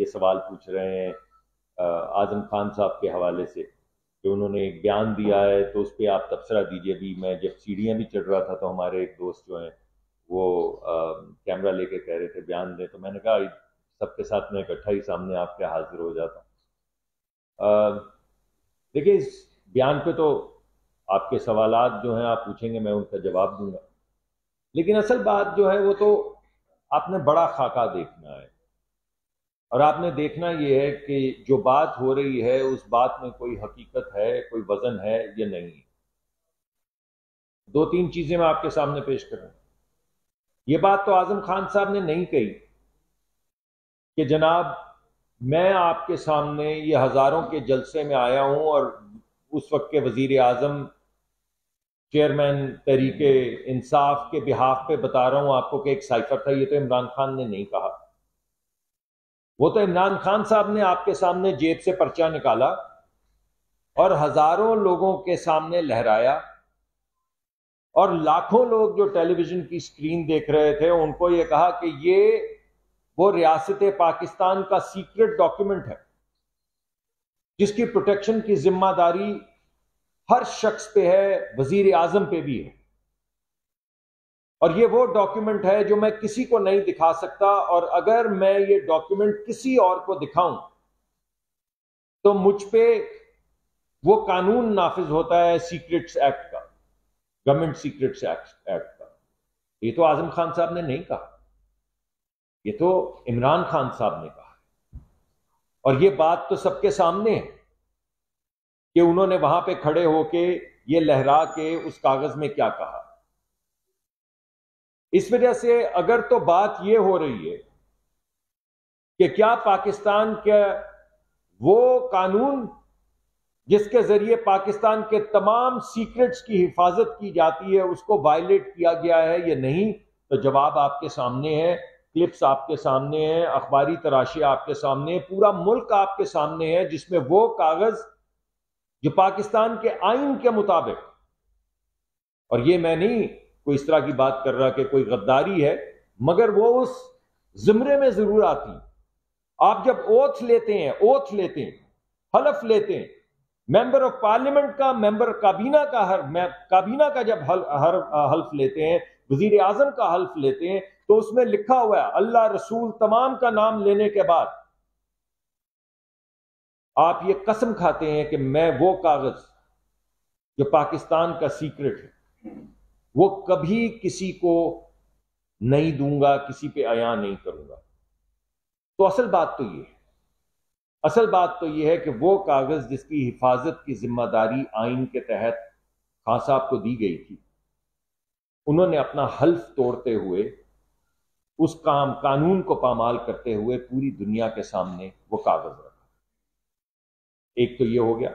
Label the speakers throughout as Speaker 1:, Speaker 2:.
Speaker 1: ये सवाल पूछ रहे हैं आज़म खान साहब के हवाले से कि उन्होंने एक बयान दिया है तो उस पर आप तबसरा दीजिए। भी मैं जब सीढ़ियाँ भी चढ़ रहा था तो हमारे एक दोस्त जो हैं, वो कैमरा लेके कह रहे थे बयान दें तो मैंने कहा सबके साथ में इकट्ठा ही सामने आपके हाजिर हो जाता देखिए, इस बयान पे तो आपके सवालात जो हैं, आप पूछेंगे, मैं उनका जवाब दूँगा। लेकिन असल बात जो है, वो तो आपने बड़ा खाका देखना है। और आपने देखना ये है कि जो बात हो रही है, उस बात में कोई हकीकत है, कोई वज़न है या नहीं। दो तीन चीज़ें मैं आपके सामने पेश कर रहा हूँ। ये बात तो आज़म खान साहब ने नहीं कही कि जनाब, मैं आपके सामने ये हज़ारों के जलसे में आया हूँ और उस वक्त के वज़ीर आज़म चेयरमैन तरीके इंसाफ के बिहाफ पे बता रहा हूँ आपको कि एक साइफर था, ये तो इमरान खान ने नहीं कहा। वो तो इमरान खान साहब ने आपके सामने जेब से पर्चा निकाला और हज़ारों लोगों के सामने लहराया और लाखों लोग जो टेलीविज़न की स्क्रीन देख रहे थे, उनको ये कहा कि ये वो रियासत पाकिस्तान का सीक्रेट डॉक्यूमेंट है, जिसकी प्रोटेक्शन की ज़िम्मेदारी हर शख्स पे है वज़ीर आज़म पे भी है। और ये वो डॉक्यूमेंट है जो मैं किसी को नहीं दिखा सकता और अगर मैं ये डॉक्यूमेंट किसी और को दिखाऊँ तो मुझ पे वो कानून नाफिज होता है सीक्रेट्स एक्ट का गवर्नमेंट सीक्रेट्स एक्ट एक्ट का। ये तो आज़म खान साहब ने नहीं कहा, ये तो इमरान खान साहब ने कहा और ये बात तो सबके सामने है कि उन्होंने वहाँ पे खड़े होके ये लहरा के उस कागज़ में क्या कहा। इस वजह से अगर तो बात यह हो रही है कि क्या पाकिस्तान के वो कानून जिसके ज़रिए पाकिस्तान के तमाम सीक्रेट्स की हिफाजत की जाती है, उसको वायलेट किया गया है या नहीं तो जवाब आपके सामने है, क्लिप्स आपके सामने हैं, अखबारी तराशी आपके सामने है, पूरा मुल्क आपके सामने है, जिसमें वो कागज़ जो पाकिस्तान के आइन के मुताबिक, और ये मैं नहीं कोई इस तरह की बात कर रहा कि कोई गद्दारी है मगर वो उस जिमरे में ज़रूर आती। आप जब ओथ लेते हैं ओथ लेते हैं हलफ लेते हैं मेंबर ऑफ़ पार्लियामेंट का मेंबर काबीना का हर काबीना का जब हल, हर हल्फ लेते हैं वज़ीर आज़म का हल्फ लेते हैं तो उसमें लिखा हुआ है अल्लाह रसूल तमाम का नाम लेने के बाद आप ये कसम खाते हैं कि मैं वो कागज़ जो पाकिस्तान का सीक्रेट है वो कभी किसी को नहीं दूँगा, किसी पे आया नहीं करूँगा। तो असल बात तो ये है। असल बात तो यह है कि वो कागज़ जिसकी हिफाजत की ज़िम्मेदारी आइन के तहत खान साहब को दी गई थी, उन्होंने अपना हल्फ तोड़ते हुए, उस काम, कानून को पामाल करते हुए पूरी दुनिया के सामने वो कागज़ रखा। एक तो ये हो गया।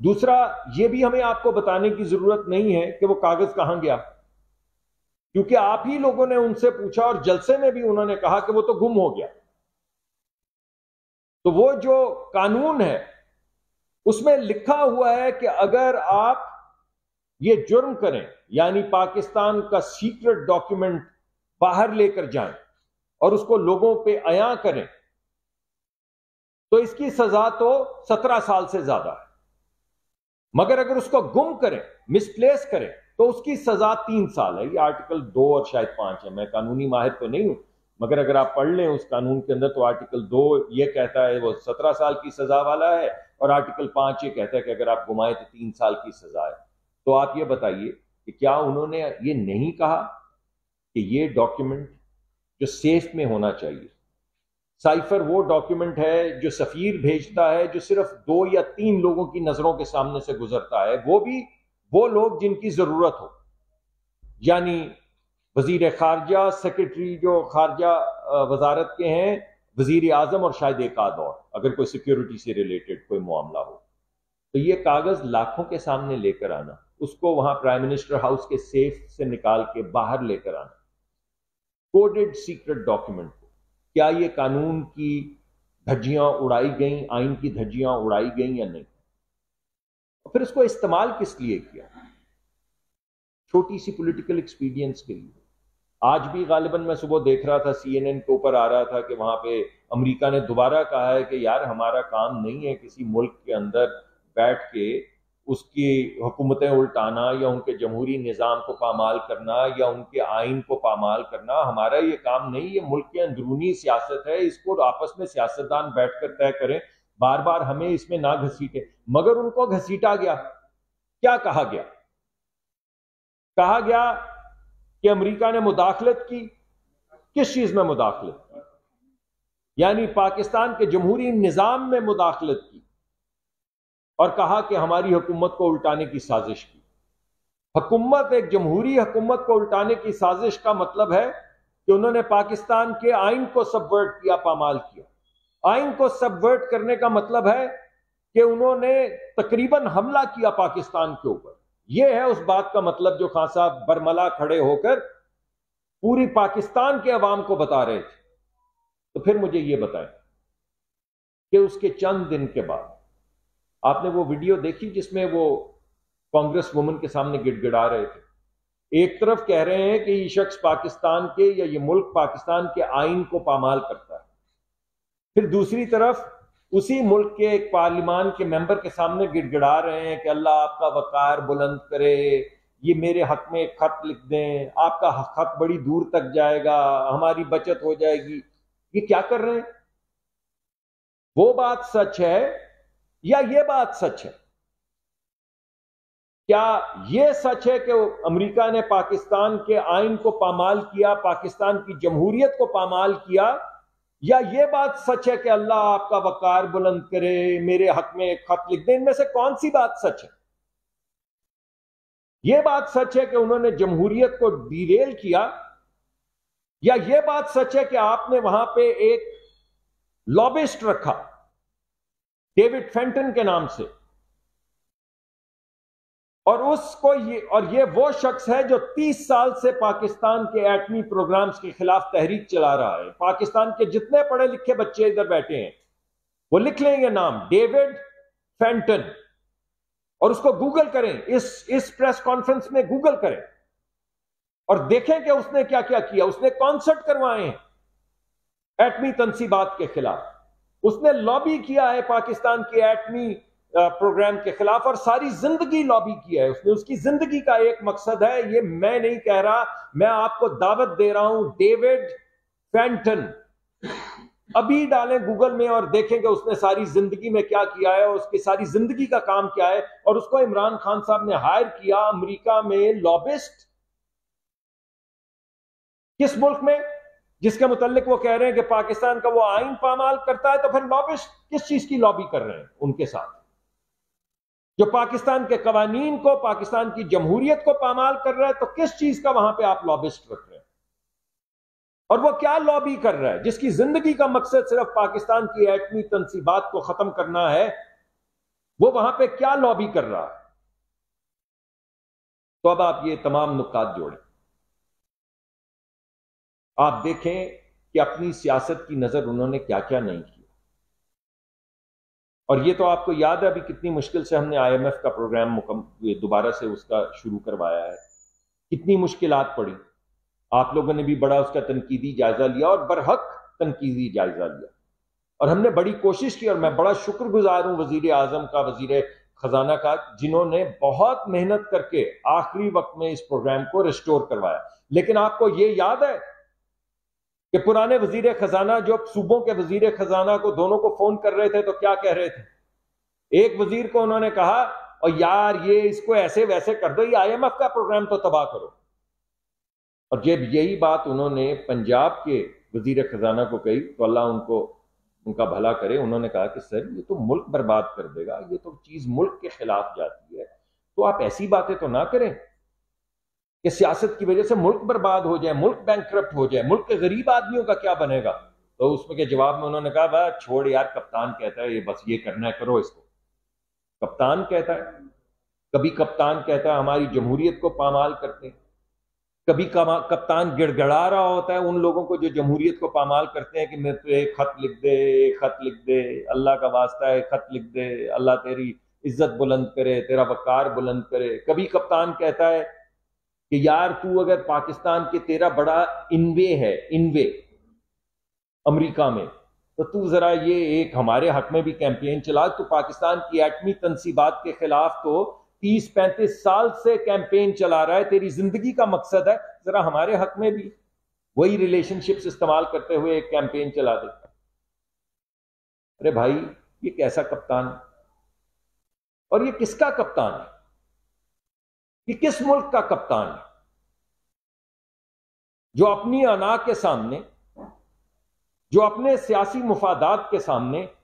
Speaker 1: दूसरा यह भी हमें आपको बताने की ज़रूरत नहीं है कि वो कागज़ कहाँ गया। क्योंकि आप ही लोगों ने उनसे पूछा और जलसे में भी उन्होंने कहा कि वो तो गुम हो गया। तो वो जो कानून है, उसमें लिखा हुआ है कि अगर आप ये जुर्म करें, यानी पाकिस्तान का सीक्रेट डॉक्यूमेंट बाहर लेकर जाएँ और उसको लोगों पे अया करें तो इसकी सजा तो सत्रह साल से ज़्यादा है। मगर अगर उसको गुम करें मिसप्लेस करें तो उसकी सजा तीन साल है। ये आर्टिकल दो और शायद पाँच है। मैं कानूनी माहिर तो नहीं हूँ, मगर अगर आप पढ़ लें उस कानून के अंदर तो आर्टिकल दो ये कहता है, वो सत्रह साल की सजा वाला है, और आर्टिकल पाँच ये कहता है कि अगर आप घुमाए तो तीन साल की सजा है। तो आप ये बताइए कि क्या उन्होंने ये नहीं कहा कि ये डॉक्यूमेंट जो सेफ़ में होना चाहिए साइफर वो डॉक्यूमेंट है जो सफ़ीर भेजता है, जो सिर्फ़ दो या तीन लोगों की नज़रों के सामने से गुजरता है। वो भी, वो लोग जिनकी ज़रूरत हो। यानी वज़ीर खारजा, सेक्रेटरी जो खारजा वजारत के हैं, वज़ीर आज़म और शायद एक आध और, अगर कोई सिक्योरिटी से रिलेटेड कोई मामला हो। तो ये कागज़ लाखों के सामने लेकर आना, उसको वहाँ प्राइम मिनिस्टर हाउस के सेफ़ से निकाल के बाहर लेकर आना। Coded secret document. क्या ये कानून की धज्जियाँ उड़ाई गई आइन की धज्जियाँ उड़ाई गई या नहीं? और फिर इसको इस्तेमाल किस लिए किया? छोटी सी पॉलिटिकल एक्सपीरियंस के लिए। आज भी गालिबन मैं सुबह देख रहा था सीएनएन के ऊपर आ रहा था कि वहाँ पे अमेरिका ने दोबारा कहा है कि यार हमारा काम नहीं है किसी मुल्क के अंदर बैठ के उसकी हुकूमतें उल्टाना या उनके जमहूरी निज़ाम को पामाल करना या उनके आइन को पामाल करना, हमारा ये काम नहीं, ये मुल्क के अंदरूनी सियासत है, इसको आपस में सियासतदान बैठ कर तय करें बार बार हमें इसमें ना घसीटे। मगर उनको घसीटा गया। क्या कहा गया? कहा गया कि अमेरिका ने मुदाखलत की। किस चीज़ में मुदाखलत? की यानी पाकिस्तान के जमहूरी निज़ाम में मुदाखलत की। और कहा कि हमारी हुकूमत को उल्टाने की साजिश की। हुकूमत, एक जमहूरी हुकूमत को उल्टाने की साजिश का मतलब है कि उन्होंने पाकिस्तान के आइन को सबवर्ट किया, पामाल किया। आइन को सबवर्ट करने का मतलब है कि उन्होंने तकरीबन हमला किया पाकिस्तान के ऊपर। यह है उस बात का मतलब जो खान साहब बरमला खड़े होकर पूरी पाकिस्तान के अवाम को बता रहे थे। तो फिर मुझे यह बताएँ कि उसके चंद दिन के बाद आपने वो वीडियो देखी जिसमें वो कांग्रेस वुमन के सामने गिड़गिड़ा रहे थे? एक तरफ़ कह रहे हैं कि ये शख्स पाकिस्तान के या ये मुल्क पाकिस्तान के आइन को पामाल करता है। फिर दूसरी तरफ़ उसी मुल्क के एक पार्लिमान के मेंबर के सामने गिड़गिड़ा रहे हैं कि अल्लाह आपका वकार बुलंद करे, ये मेरे हक में एक खत लिख दें, आपका खत बड़ी दूर तक जाएगा, हमारी बचत हो जाएगी। ये क्या कर रहे हैं? वो बात सच है या ये बात सच है? क्या यह सच है कि अमेरिका ने पाकिस्तान के आइन को पामाल किया, पाकिस्तान की जमहूरियत को पामाल किया? या यह बात सच है कि अल्लाह आपका वकार बुलंद करे, मेरे हक में एक खत लिख दे? इनमें से कौन सी बात सच है? यह बात सच है कि उन्होंने जमहूरियत को डिरेल किया? या यह बात सच है कि आपने वहाँ पे एक लॉबिस्ट रखा? डेविड फेंटन के नाम से। और उसको ये, और ये वो शख्स है जो 30 साल से पाकिस्तान के एटमी प्रोग्राम्स के खिलाफ तहरीक चला रहा है। पाकिस्तान के जितने पढ़े लिखे बच्चे इधर बैठे हैं, वो लिख लेंगे नाम, डेविड फेंटन। और उसको गूगल करें, इस इस प्रेस कॉन्फ्रेंस में गूगल करें। और देखें कि उसने क्या क्या किया। उसने कॉन्सर्ट करवाए हैं एटमी तनसीबात के खिलाफ। उसने लॉबी किया है पाकिस्तान की एटमी प्रोग्राम के खिलाफ और सारी ज़िंदगी लॉबी किया है। उसने उसकी ज़िंदगी का एक मकसद है, ये मैं नहीं कह रहा, मैं आपको दावत दे रहा हूँ, डेविड फैंटन। अभी डालें गूगल में और देखें कि उसने सारी ज़िंदगी में क्या किया है और उसकी सारी ज़िंदगी का काम क्या है, और उसको इमरान खान साहब ने हायर किया अमेरिका में लॉबिस्ट। किस मुल्क में? जिसके मुतलिक वो कह रहे हैं कि पाकिस्तान का वो आइन पामाल करता है तो फिर लॉबिस्ट किस चीज़ की लॉबी कर रहे हैं उनके साथ? जो पाकिस्तान के कवानीन को, पाकिस्तान की जमहूरियत को पामाल कर रहा है तो किस चीज़ का वहाँ पे आप लॉबिस्ट रख रहे हैं? और वो क्या लॉबी कर रहा है? जिसकी ज़िंदगी का मकसद सिर्फ़ पाकिस्तान की एटमी तनसीबात को खत्म करना है, वो वहाँ पे क्या लॉबी कर रहा है? तो अब आप ये तमाम नुकात जोड़ें। आप देखें कि अपनी सियासत की नज़र उन्होंने क्या क्या नहीं किया और ये तो आपको याद है अभी कितनी मुश्किल से हमने आईएमएफ का प्रोग्राम दोबारा से उसका शुरू करवाया है। कितनी मुश्किल पड़ी। आप लोगों ने भी बड़ा उसका तनकीदी जायजा लिया और बरहक तनकीदी जायजा लिया। और हमने बड़ी कोशिश की और मैं बड़ा शुक्रगुजार हूँ वज़ीर आज़म का वज़ीर खजाना का, जिन्होंने बहुत मेहनत करके आखिरी वक्त में इस प्रोग्राम को रिस्टोर करवाया। लेकिन आपको ये याद है कि पुराने वज़ीर खजाना, जो सूबों के वज़ीर खजाना को, दोनों को फ़ोन कर रहे थे तो क्या कह रहे थे? एक वज़ीर को उन्होंने कहा, और यार, ये इसको ऐसे वैसे कर दो, ये आईएमएफ का प्रोग्राम तो तबाह करो। और जब यही बात उन्होंने पंजाब के वज़ीर खजाना को कही तो अल्लाह उनको, उनका भला करे। उन्होंने कहा कि, सर, ये तो मुल्क बर्बाद कर देगा, ये तो चीज़ मुल्क के खिलाफ जाती है। तो आप ऐसी बातें तो ना करें कि सियासत की वजह से मुल्क बर्बाद हो जाए, मुल्क बैंक हो जाए, मुल्क के गरीब आदमियों का क्या बनेगा? तो उसमें के जवाब में उन्होंने कहा भाई छोड़ यार, कप्तान कहता है, ये बस ये करना है, करो इसको। कप्तान कहता है। कभी कप्तान कहता है, हमारी जमहूरियत को पामाल करते हैं। कभी कप्तान गिड़गड़ा रहा होता है उन लोगों को जो जमहूरियत को पामाल करते हैं कि मेरे तो एक खत लिख दे खत लिख दे, अल्लाह का वास्ता है खत लिख दे, अल्लाह तेरी इज़्ज़त बुलंद करे, तेरा वकार बुलंद करे। कभी कप्तान कहता है कि यार तू अगर पाकिस्तान के तेरा बड़ा इनवे है, इनवे, अमेरिका में तो तू जरा ये एक हमारे हक में भी कैंपेन चला। तो पाकिस्तान की एटमी तनसीबात के खिलाफ तो तीस पैंतीस साल से कैंपेन चला रहा है। तेरी ज़िंदगी का मकसद है, जरा हमारे हक में भी वही रिलेशनशिप्स इस्तेमाल करते हुए एक कैंपेन चला दे। अरे भाई, ये कैसा कप्तान और ये किसका कप्तान है? ये किस मुल्क का कप्तान है? जो अपनी अना के सामने, जो अपने सियासी मुफादात के सामने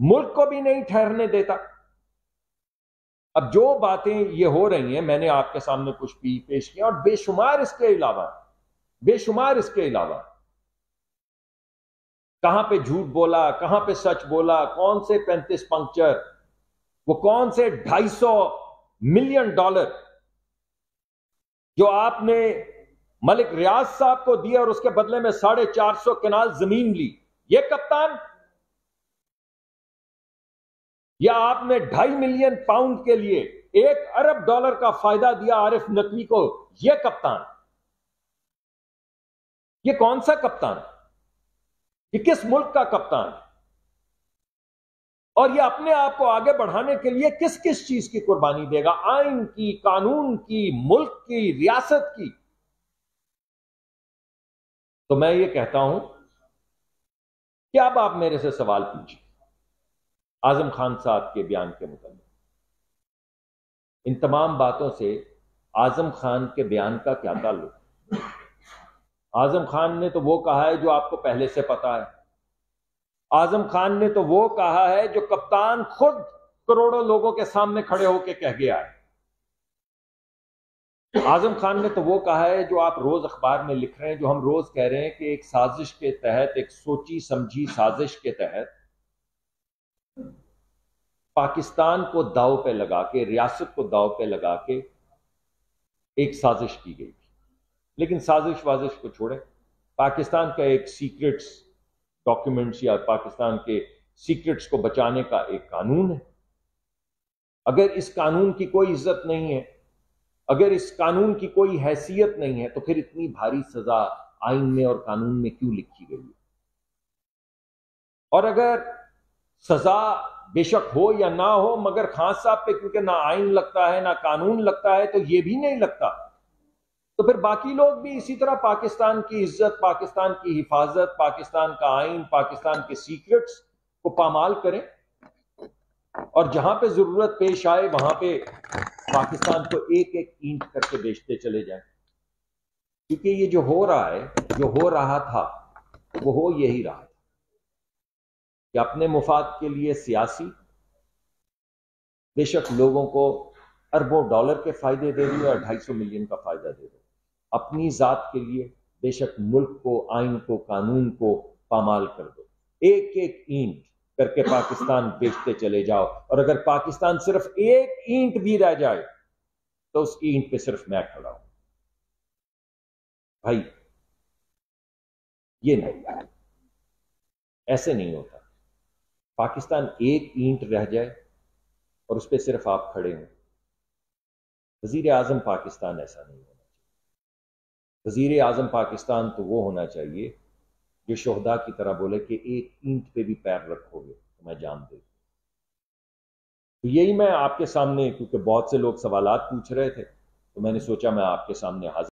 Speaker 1: मुल्क को भी नहीं ठहरने देता। अब जो बातें ये हो रही हैं, मैंने आपके सामने कुछ भी पेश किया, और बेशुमार इसके अलावा, बेशुमार इसके अलावा, कहाँ पे झूठ बोला, कहाँ पे सच बोला, कौन से पैंतीस पंक्चर, वो कौन से ढाई सौ मिलियन डॉलर जो आपने मलिक रियाज साहब को दिया और उसके बदले में साढ़े चार सौ किनाल ज़मीन ली। ये कप्तान? या आपने ढाई मिलियन पाउंड के लिए एक अरब डॉलर का फ़ायदा दिया आरिफ नकवी को? यह कप्तान। ये कौन सा कप्तान? ये किस मुल्क का कप्तान? और ये अपने आप को आगे बढ़ाने के लिए किस किस चीज़ की कुर्बानी देगा? आइन की, कानून की, मुल्क की, रियासत की। तो मैं ये कहता हूँ कि अब आप मेरे से सवाल पूछिए? आज़म खान साहब के बयान के मुताबिक। इन तमाम बातों से आज़म खान के बयान का क्या ताल्लुक? आज़म खान ने तो वो कहा है जो आपको पहले से पता है। आज़म खान ने तो वो कहा है जो कप्तान खुद करोड़ों लोगों के सामने खड़े होकर कह गया है। आज़म खान ने तो वो कहा है जो आप रोज अखबार में लिख रहे हैं, जो हम रोज कह रहे हैं कि एक साजिश के तहत, एक सोची समझी साजिश के तहत पाकिस्तान को दाव पे लगा के, रियासत को दाव पे लगा के एक साजिश की गई थी। लेकिन साजिश वाजिश को छोड़े। पाकिस्तान का एक सीक्रेट्स डॉक्यूमेंट्स या पाकिस्तान के सीक्रेट्स को बचाने का एक कानून है। अगर इस कानून की कोई इज़्ज़त नहीं है, अगर इस कानून की कोई हैसियत नहीं है तो फिर इतनी भारी सजा आइन में और कानून में क्यों लिखी गई है? और अगर सजा बेशक हो या ना हो, मगर खान साहब पे क्योंकि ना आइन लगता है, ना कानून लगता है तो यह भी नहीं लगता तो फिर बाकी लोग भी इसी तरह पाकिस्तान की इज़्ज़त, पाकिस्तान की हिफाजत, पाकिस्तान का आइन, पाकिस्तान के सीक्रेट्स को पामाल करें। और जहाँ पे ज़रूरत पेश आए, वहाँ पे पाकिस्तान को एक एक ईंट करके बेचते चले जाए। क्योंकि ये जो हो रहा है, जो हो रहा था, वो हो यही रहा था। कि अपने मुफाद के लिए सियासी, बेशक लोगों को अरबों डॉलर के फ़ायदे दे रही है और ढाई सौ मिलियन का फ़ायदा दे दो अपनी जात के लिए बेशक मुल्क को आइन को कानून को पामाल कर दो। एक एक ईंट करके पाकिस्तान बेचते चले जाओ। और अगर पाकिस्तान सिर्फ़ एक ईंट भी रह जाए तो उस ईंट पे सिर्फ़ मैं खड़ा हूँ। भाई ये नहीं ऐसे नहीं होता। पाकिस्तान एक ईंट रह जाए और उस पर सिर्फ़ आप खड़े हों। वज़ीर आज़म पाकिस्तान ऐसा नहीं चाहिए वज़ीर आज़म पाकिस्तान तो वो होना चाहिए जो शहदा की तरह बोले कि एक ईंट पे भी पैर रखोगे तो मैं जान दे तो यही मैं आपके सामने, क्योंकि बहुत से लोग सवाल पूछ रहे थे तो मैंने सोचा मैं आपके सामने हाजिर